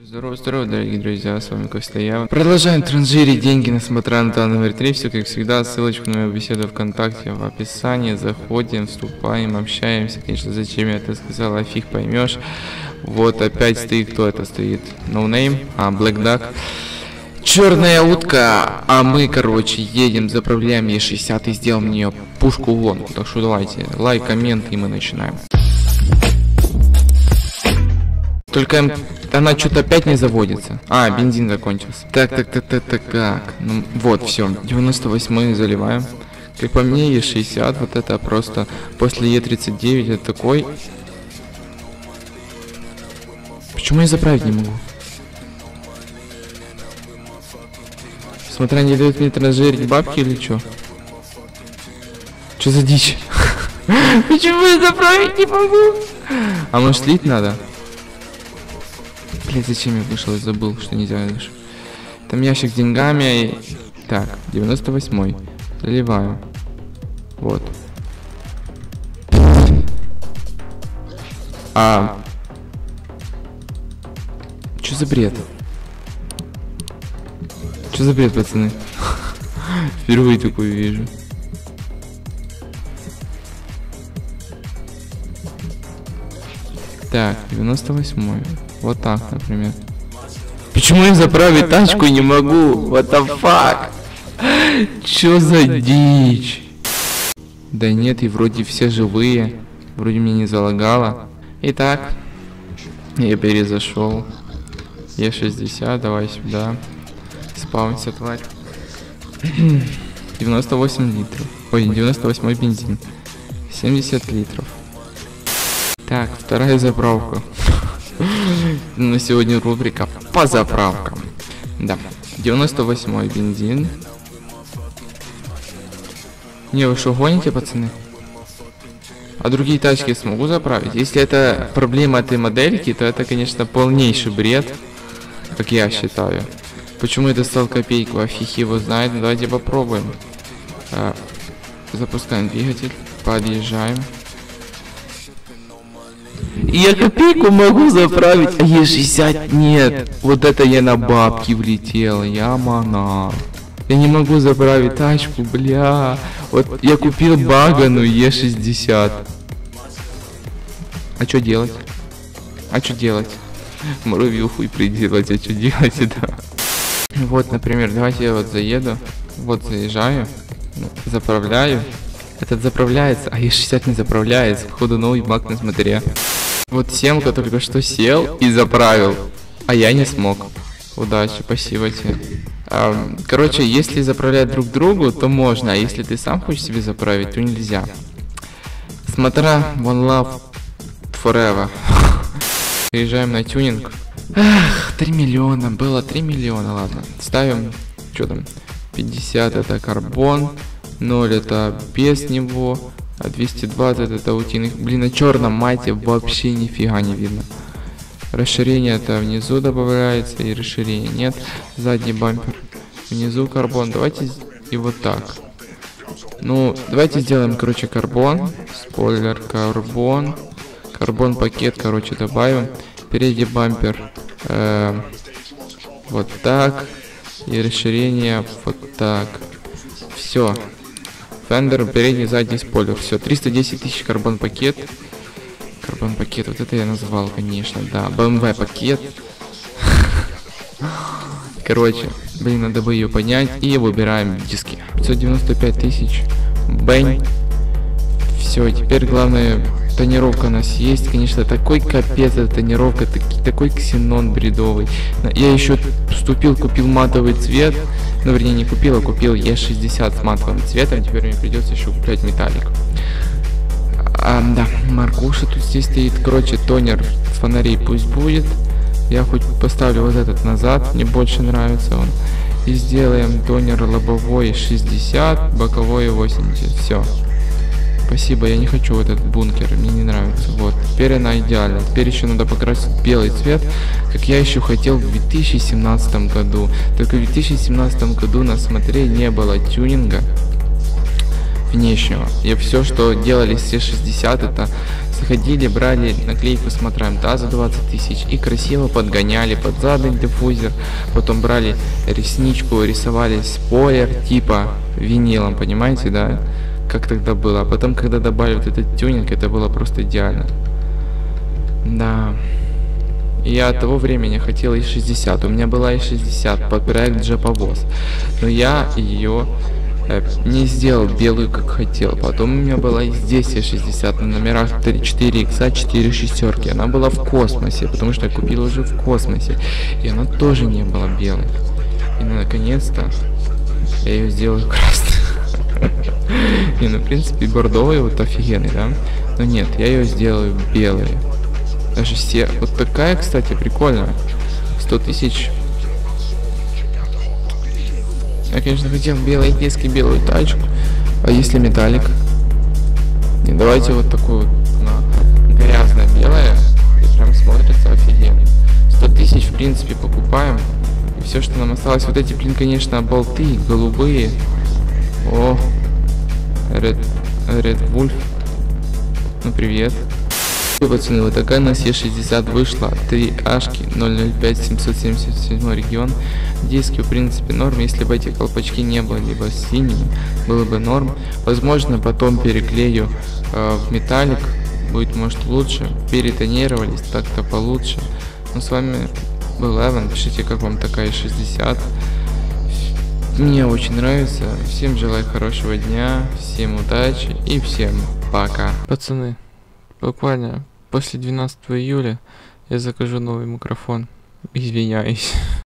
Здорово, здорово, дорогие друзья, с вами Костя я. Продолжаем транжирить деньги на смотранта номер 3. Все как всегда, ссылочку на мою беседу ВКонтакте в описании. Заходим, вступаем, общаемся. Конечно, зачем я это сказал, а фиг поймешь. Вот опять стоит, кто это стоит? No name, а Black Duck. Черная утка, а мы, короче, едем, заправляем Е60 и сделаем мне пушку гонку. Так что давайте, лайк, коммент, и мы начинаем. Только она что-то опять не заводится. А, бензин закончился. Так, так, так, так, так, так. Ну, вот, все. 98 заливаем. Как по мне, Е60, вот это просто после Е39 это такой... Почему я заправить не могу? Смотря не дают мне транжирить бабки или что? Что за дичь? Почему я заправить не могу? А может слить надо? Блять, зачем я вышел? Я забыл, что нельзя дальше. Там ящик с деньгами. И... Так, 98 Заливаю. Вот. А... Что за бред? Что за бред, пацаны? Впервые такую вижу. Так, 98 Вот так, например. Почему я заправить тачку не могу? What the fuck? Чё за дичь? Да нет, и вроде все живые. Вроде мне не залагало. Итак, я перезашел. Е60, давай сюда. Спаунься, тварь. 98 литров. Ой, 98 бензин. 70 литров. Так, вторая заправка. На сегодня рубрика по заправкам. Да, 98 бензин. Не, вы что, гоните, пацаны? А другие тачки смогу заправить? Если это проблема этой модельки, то это, конечно, полнейший бред, как я считаю. Почему я достал копейку, а его знает. Давайте попробуем. А, запускаем двигатель, подъезжаем. Я копейку могу заправить, а Е60 нет. Вот это я на бабки влетел, я монах. Я не могу заправить тачку, бля. Вот я купил багану Е60. А что делать? А что делать? Муравью хуй приделать, а что делать, да? Вот, например, давайте я вот заеду. Вот заезжаю, заправляю. Этот заправляется, а Е60 не заправляется. Походу новый баг на смотре. Вот Семка только что сел и заправил, а я не смог. Удачи, спасибо тебе. А, короче, если заправлять друг другу, то можно, а если ты сам хочешь себе заправить, то нельзя. Смотра, One Love Forever. Приезжаем на тюнинг. Эх, 3 миллиона, было 3 миллиона, ладно. Ставим, что там, 50 это карбон, 0 это без него, а 220 это утиных. Блин, на черном мате вообще нифига не видно. Расширение это внизу добавляется и расширение нет. Задний бампер. Внизу карбон. Давайте и вот так. Ну, давайте сделаем, короче, карбон. Спойлер, карбон. Карбон пакет, короче, добавим. Передний бампер. Э, вот так. И расширение вот так. Все. Фендер, передний, задний спойлер. Все, 310 тысяч карбон пакет. Карбон пакет, вот это я назвал, конечно, да. BMW пакет. Короче, блин, надо бы ее поднять. И выбираем диски. 595 тысяч. Бэнь. Все, теперь главное, тонировка у нас есть. Конечно, такой капец эта тонировка, таки, такой ксенон бредовый. Я еще вступил, купил матовый цвет. Ну, вернее, не купил, а купил Е60 с матовым цветом. Теперь мне придется еще куплять металлик. А, да, Маркуша тут здесь стоит. Короче, тонер фонарей пусть будет. Я хоть поставлю вот этот назад, мне больше нравится он. И сделаем тонер лобовой 60, боковой 80. Все. Спасибо, я не хочу этот бункер, мне не нравится. Вот, теперь она идеальна. Теперь еще надо покрасить белый цвет, как я еще хотел в 2017 году. Только в 2017 году на смотре не было тюнинга. внешнего. И все, что делали все 60, это заходили, брали наклейку с да, за 20 тысяч и красиво подгоняли под задний диффузер, потом брали ресничку, рисовали спойлер типа винилом, понимаете, да? Как тогда было. А потом, когда добавили вот этот тюнинг, это было просто идеально. Да. Я от того времени хотел и 60. У меня была и 60 под проект Джаповоз. Но я ее э, не сделал белую, как хотел. Потом у меня была и здесь и 60 на номерах 3, 4 икса, 4 шестерки. Она была в космосе, потому что я купил уже в космосе. И она тоже не была белой. И наконец-то я ее сделаю красной. Не, ну в принципе бордовый вот офигенный, да? Но нет, я ее сделаю белой. Даже все... Вот такая, кстати, прикольная. 100 тысяч. Я, конечно, хотел белый диски, белую тачку. А если металлик? Не, давайте вот такую вот. На. Грязная белая. И прям смотрится офигенно. 100 тысяч, в принципе, покупаем. И все, что нам осталось. Вот эти, блин, конечно, болты голубые. О, Red, Red Wolf. Ну, привет. Пацаны, вот такая у нас Е60 вышла, 3 ашки, 005 777 регион. Диски, в принципе, норм, если бы эти колпачки не были либо синими, было бы норм. Возможно, потом переклею э, в металлик, будет, может, лучше. Перетонировались, так-то получше. Ну, с вами был Эван, пишите, как вам такая 60. Мне очень нравится. Всем желаю хорошего дня, всем удачи и всем пока. Пацаны, Буквально после 12 июля я закажу новый микрофон. Извиняюсь.